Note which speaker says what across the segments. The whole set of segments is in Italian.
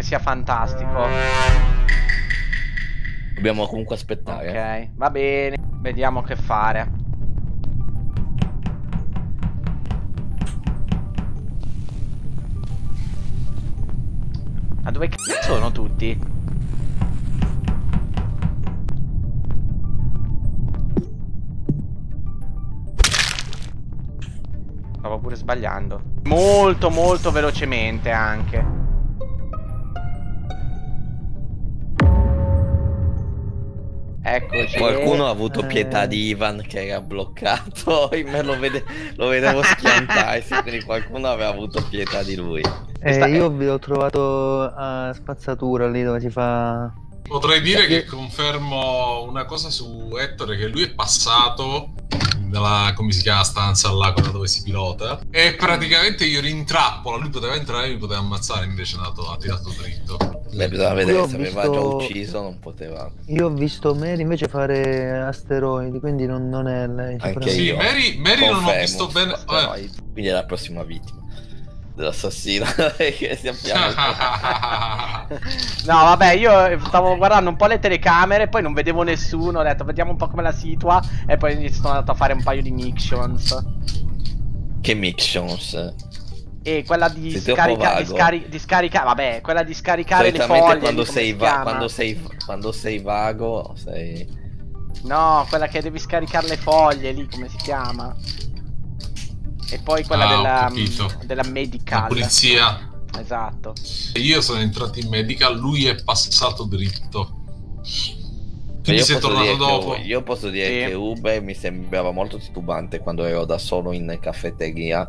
Speaker 1: che sia fantastico.
Speaker 2: Dobbiamo comunque aspettare.
Speaker 1: Ok, va bene. Vediamo che fare. Ma dove cazzo sono tutti? Stavo pure sbagliando. Molto molto velocemente anche. Eccoci.
Speaker 2: Qualcuno ha avuto pietà di Ivan che era bloccato. Me lo, vede, lo vedevo schiantarsi, quindi qualcuno aveva avuto pietà di lui.
Speaker 3: Eh, io vi ho trovato a spazzatura lì dove si fa.
Speaker 4: Potrei dire che confermo una cosa su Ettore: che lui è passato nella come si chiama stanza là quella dove si pilota e praticamente io rintrappola lui poteva entrare e mi poteva ammazzare invece è andato ha tirato dritto
Speaker 2: Beh, bisogna vedere se
Speaker 3: visto...
Speaker 2: aveva già ucciso non poteva
Speaker 3: io ho visto Mary invece fare asteroidi quindi non, non è lei
Speaker 2: Anche
Speaker 4: sì
Speaker 2: io.
Speaker 4: Mary, Mary non ho visto bene
Speaker 2: eh. quindi è la prossima vittima dell'assassino che sappiamo
Speaker 1: no vabbè io stavo guardando un po' le telecamere poi non vedevo nessuno ho detto vediamo un po' come la situa e poi sono andato a fare un paio di mictions
Speaker 2: che mictions?
Speaker 1: E quella di, scarica, di, scari di scaricare vabbè quella di scaricare le foglie
Speaker 2: quando sei, quando sei quando sei vago sei
Speaker 1: no quella che devi scaricare le foglie lì come si chiama e poi quella
Speaker 4: ah,
Speaker 1: della, della medical.
Speaker 4: La polizia.
Speaker 1: Esatto.
Speaker 4: Io sono entrato in medical, lui è passato dritto.
Speaker 2: Quindi sei tornato dopo. Che, io posso dire sì. che Uber mi sembrava molto titubante quando ero da solo in caffetteria.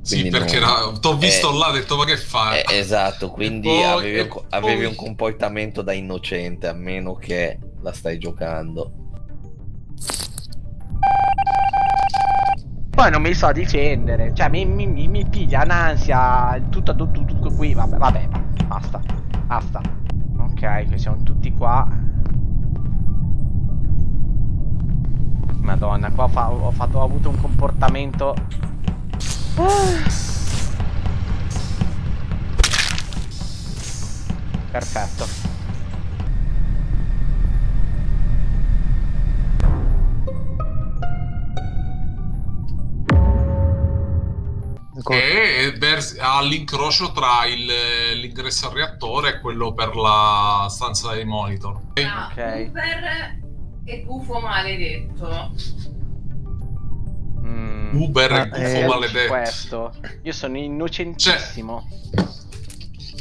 Speaker 4: Sì, perché non... t'ho visto eh, là, ho detto ma che fai?
Speaker 2: Eh, esatto, quindi poi, avevi, avevi poi... un comportamento da innocente, a meno che la stai giocando.
Speaker 1: Poi non mi so difendere. Cioè, mi, mi, mi piglia un'ansia. Tutto, tutto, tutto qui. Vabbè, vabbè, basta. Basta. Ok, che siamo tutti qua. Madonna, qua ho, fatto, ho avuto un comportamento. Perfetto.
Speaker 4: Che ha l'incrocio tra l'ingresso al reattore e quello per la stanza dei monitor.
Speaker 5: Ah, ok. Uber e gufo maledetto.
Speaker 4: Mm. Uber e gufo eh, maledetto.
Speaker 1: Questo. Io sono innocentissimo.
Speaker 4: Cioè,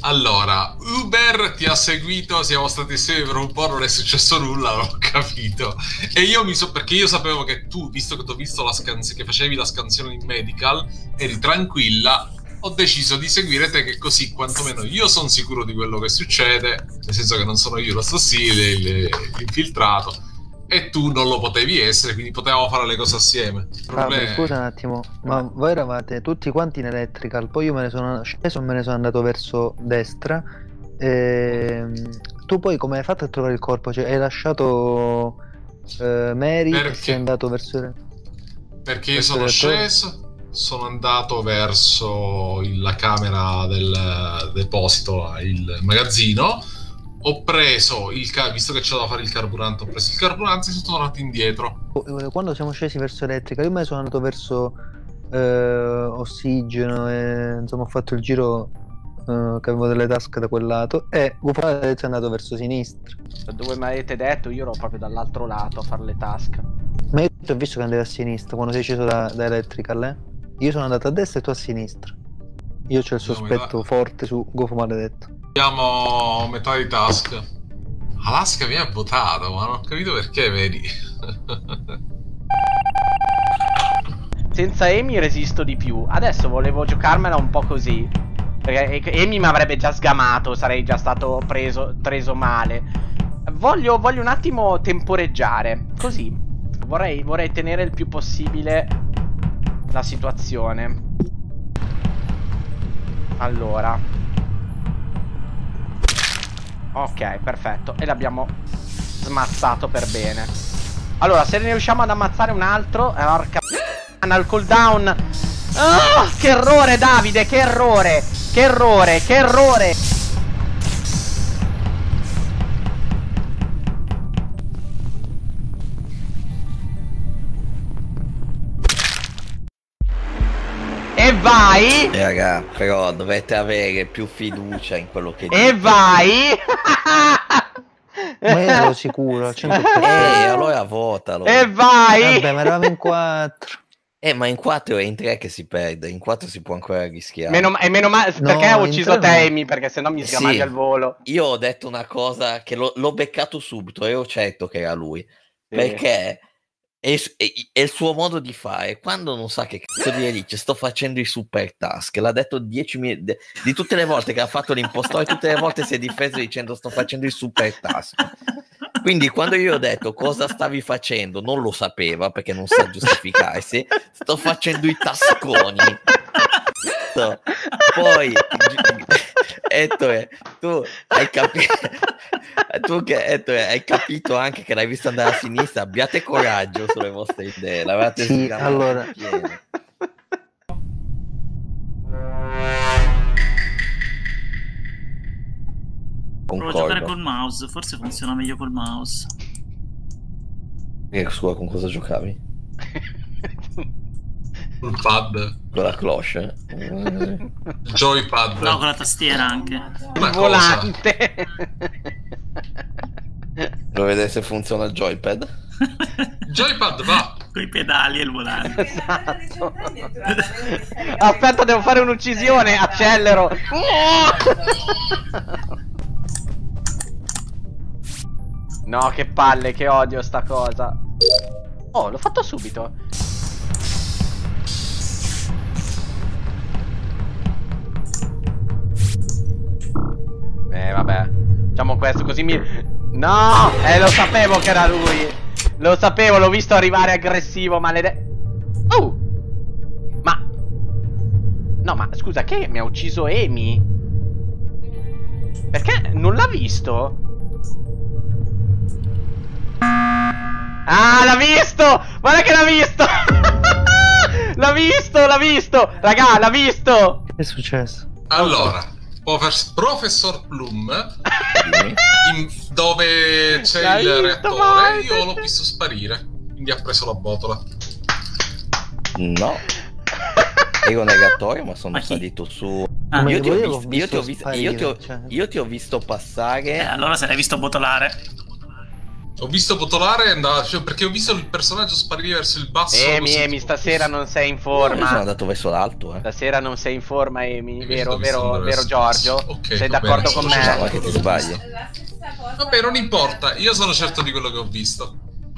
Speaker 4: allora, Uber ti ha seguito, siamo stati insieme per un po', non è successo nulla, non ho capito. E io mi so, perché io sapevo che tu, visto che ti ho visto la scansione, che facevi la scansione in medical, eri tranquilla, ho deciso di seguire te che così quantomeno io sono sicuro di quello che succede, nel senso che non sono io l'assassino, l'infiltrato e tu non lo potevi essere, quindi potevamo fare le cose assieme.
Speaker 3: Vabbè, scusa un attimo, ma voi eravate tutti quanti in electrical, poi io me ne sono sceso e me ne sono andato verso destra. E... Ehm, tu poi come hai fatto a trovare il corpo? Cioè hai lasciato uh, Mary Perché? e sei andato verso...
Speaker 4: Perché io sono sceso, sono andato verso la camera del deposito, il magazzino ho preso il ca- visto che c'era da fare il carburante, ho preso il carburante e sono tornato indietro.
Speaker 3: Eh, quando siamo scesi verso elettrica, io me ne sono andato verso eh, ossigeno e insomma ho fatto il giro eh, che avevo delle tasche da quel lato e Gufale è andato verso sinistra.
Speaker 1: Dove mi avete detto io ero proprio dall'altro lato a fare le tasche.
Speaker 3: Ma io ti ho visto che andavi a sinistra quando sei sceso da, da electrical, eh? Io sono andato a destra e tu a sinistra. Io c'ho il sospetto forte su Gofo maledetto.
Speaker 4: Abbiamo metà di task. Alaska mi ha votato, ma non ho capito perché, vedi.
Speaker 1: Senza Amy resisto di più. Adesso volevo giocarmela un po' così. Perché Amy mi avrebbe già sgamato, sarei già stato preso, preso male. Voglio, voglio un attimo temporeggiare. Così. Vorrei, vorrei tenere il più possibile la situazione. Allora. Ok, perfetto. E l'abbiamo smazzato per bene. Allora, se ne riusciamo ad ammazzare un altro... Eh, porca... Al cooldown... Oh, che errore, Davide, che errore! Che errore, che errore! Vai!
Speaker 2: Eh, raga, però dovete avere più fiducia in quello che
Speaker 1: E vai!
Speaker 3: Ma ero sicuro al 100%.
Speaker 2: Eh, allora votalo.
Speaker 1: E vai!
Speaker 3: Vabbè, ma eravamo in 4.
Speaker 2: Eh, ma in 4 è in 3 che si perde, in 4 si può ancora rischiare.
Speaker 1: Meno, ma- e meno male
Speaker 3: No,
Speaker 1: perché ho ucciso
Speaker 3: tre
Speaker 1: te,
Speaker 3: no.
Speaker 1: Amy, perché sennò mi
Speaker 2: Sì.
Speaker 1: sgamavi al volo.
Speaker 2: Io ho detto una cosa che l'ho, l'ho beccato subito, ero certo che era lui,
Speaker 1: Sì.
Speaker 2: perché è, è- è il suo modo di fare, quando non sa che cazzo dire dice sto facendo i super task, l'ha detto 10 mi- de- di tutte le volte che ha fatto l'impostore, tutte le volte si è difeso dicendo sto facendo i super task. Quindi quando io ho detto cosa stavi facendo, non lo sapeva perché non sa giustificarsi, sto facendo i tasconi. Poi, Ettore, tu hai capito, tu che Ettore, hai capito anche che l'hai visto andare a sinistra, abbiate coraggio sulle vostre idee, l'avete
Speaker 3: Sì, allora-
Speaker 2: piene.
Speaker 6: Provo a giocare
Speaker 2: Concordo.
Speaker 6: col mouse, forse funziona meglio col mouse.
Speaker 2: Eh, scusa, con cosa giocavi?
Speaker 4: Il pad,
Speaker 2: Con la cloche?
Speaker 4: Joypad.
Speaker 6: No, con la tastiera anche.
Speaker 4: Una cosa.
Speaker 1: volante.
Speaker 2: Devo vedere se funziona il joypad.
Speaker 4: Joypad va.
Speaker 6: Con i pedali e il volante.
Speaker 1: Esatto. Aspetta, devo fare un'uccisione. Accelero. No, che palle, che odio sta cosa. Oh, l'ho fatto subito. Eh, vabbè. Facciamo questo così mi... No! Eh, lo sapevo che era lui. Lo sapevo, l'ho visto arrivare aggressivo, maledetto. Oh! Ma... No, ma scusa, che mi ha ucciso Amy? Perché non l'ha visto? Ah, l'ha visto! Guarda che l'ha visto! l'ha visto, l'ha visto! Raga, l'ha visto!
Speaker 3: Che è successo?
Speaker 4: Allora, Professor Plum, in- dove c'è
Speaker 1: L'hai
Speaker 4: il reattore,
Speaker 1: Malte?
Speaker 4: io l'ho visto sparire. Quindi ha preso la botola.
Speaker 2: No. Ero negatorio, ma sono
Speaker 6: Ma
Speaker 2: salito su.
Speaker 6: Ah,
Speaker 2: io, ti ho
Speaker 3: io
Speaker 2: visto, io ti ho io ti
Speaker 3: cioè.
Speaker 2: io ti ho visto
Speaker 6: eh,
Speaker 2: passare.
Speaker 6: allora se l'hai visto botolare.
Speaker 4: Ho visto botolare e andava, cioè, perché ho visto il personaggio sparire verso il basso.
Speaker 1: Amy,
Speaker 4: tipo,
Speaker 1: stasera non sei in
Speaker 2: Io sono
Speaker 1: forma.
Speaker 2: andato verso l'alto, eh.
Speaker 1: Stasera non sei in forma.
Speaker 4: Hai
Speaker 1: Vero, vero,
Speaker 4: sono
Speaker 1: vero, Giorgio?
Speaker 4: Ok,
Speaker 1: sei d'accordo con me?
Speaker 2: Ma che ti sbagli.
Speaker 4: Vabbè, non importa, io sono certo di quello che ho visto.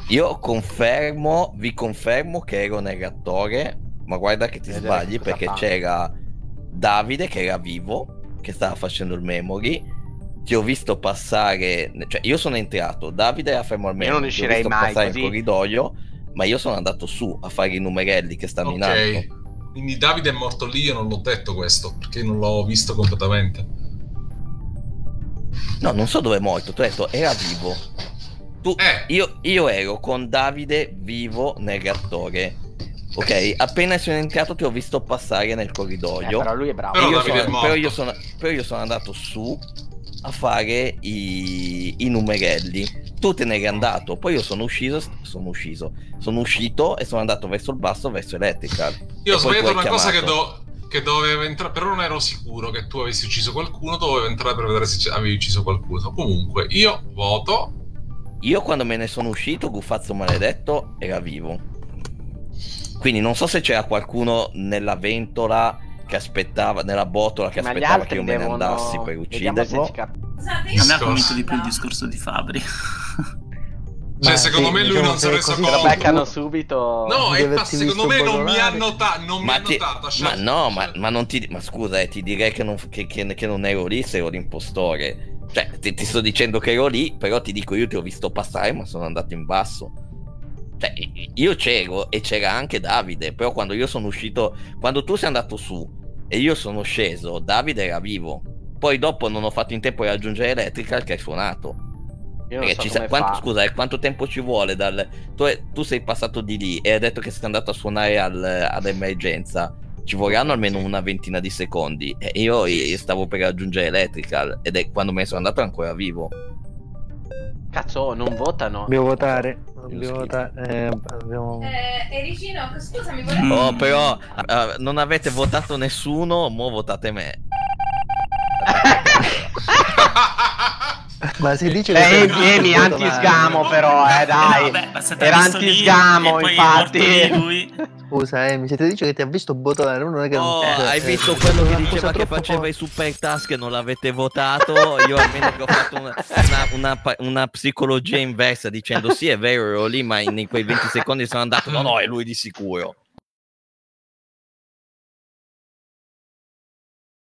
Speaker 2: Io confermo, vi confermo che ero negatore, ma guarda che ti sbagli perché
Speaker 1: fa.
Speaker 2: c'era Davide che era vivo, che stava facendo il memory. Ti ho visto passare, cioè io sono entrato, Davide era fermo al
Speaker 1: Io non
Speaker 2: memory, ti ho
Speaker 1: riuscirei
Speaker 2: visto
Speaker 1: mai
Speaker 2: passare
Speaker 1: così.
Speaker 2: il corridoio, ma io sono andato su a fare i numerelli che stanno in
Speaker 4: Ok.
Speaker 2: alto.
Speaker 4: Quindi Davide è morto lì, io non l'ho detto questo, perché non l'ho visto completamente.
Speaker 2: No, non so dove è morto, tu hai detto era vivo. Tu,
Speaker 4: Eh.
Speaker 2: io, io ero con Davide vivo nel reattore. Ok, appena sono entrato ti ho visto passare nel
Speaker 1: Eh,
Speaker 2: corridoio.
Speaker 1: però lui è bravo.
Speaker 4: Però
Speaker 2: io sono, però, io sono, però io sono andato su a fare i, i numerelli. Tu te ne eri andato, poi io sono uscito, sono uscito, sono uscito e sono andato verso il basso, verso Electrical.
Speaker 4: Io ho sbagliato una cosa che, do- che dovevo entrare, però non ero sicuro che tu avessi ucciso qualcuno, dovevo entrare per vedere se avevi ucciso qualcuno. Comunque, io voto.
Speaker 2: Io quando me ne sono uscito, Gufazzo maledetto era vivo. Quindi non so se c'era qualcuno nella ventola che aspettava, nella botola che
Speaker 1: Ma
Speaker 2: aspettava che io me ne
Speaker 1: devono...
Speaker 2: andassi per ucciderlo.
Speaker 1: ci cap-
Speaker 6: A me ha convinto di più il discorso di Fabri.
Speaker 4: Cioè, secondo
Speaker 3: sì,
Speaker 4: me lui
Speaker 3: diciamo
Speaker 4: non si è reso conto.
Speaker 1: beccano subito.
Speaker 4: No,
Speaker 3: averti
Speaker 4: pa- secondo me non mi ha notato. Non mi
Speaker 2: Ma,
Speaker 4: ha
Speaker 2: ti-
Speaker 4: notato.
Speaker 2: ma
Speaker 4: scelto-
Speaker 2: no, ma, ma non ti, ma scusa, eh, ti direi che non, che, che- che non ero lì se ero l'impostore. Cioè, ti, ti sto dicendo che ero lì, però ti dico io ti ho visto passare, ma sono andato in basso. Cioè, io c'ero e c'era anche Davide, però quando io sono uscito, quando tu sei andato su e io sono sceso, Davide era vivo. Poi dopo non ho fatto in tempo a raggiungere Electrical che hai suonato.
Speaker 1: Io non
Speaker 2: Perché
Speaker 1: so
Speaker 2: ci sa- quanto, scusa, eh, quanto tempo ci vuole dal... Tu, tu sei passato di lì e hai detto che sei andato a suonare al- all'emergenza. Ci vorranno almeno una ventina di secondi. E io, io stavo per raggiungere Electrical ed è quando me ne sono andato ancora vivo.
Speaker 1: Cazzo, non votano.
Speaker 3: Dobbiamo votare. Votare. Eh, abbiamo...
Speaker 5: Eh, Ericino, scusami, volevo...
Speaker 6: Mm.
Speaker 2: Oh, però eh, non avete votato nessuno, mo votate me.
Speaker 3: Ma si dice
Speaker 1: Eh,
Speaker 3: che...
Speaker 1: Emi, anti-sgamo però, eh, dai.
Speaker 6: No, ha
Speaker 1: Era anti-sgamo, infatti.
Speaker 6: lui.
Speaker 3: Scusa, Emi, se ti dice che ti ha visto botolare, uno non è che
Speaker 2: Oh,
Speaker 3: non...
Speaker 2: hai
Speaker 3: eh,
Speaker 2: visto
Speaker 3: eh,
Speaker 2: quello che diceva che faceva i super task e non l'avete votato? Io almeno che ho fatto una, una- una una psicologia inversa dicendo sì è vero ero lì ma in, in quei 20 secondi sono andato. No no è lui di sicuro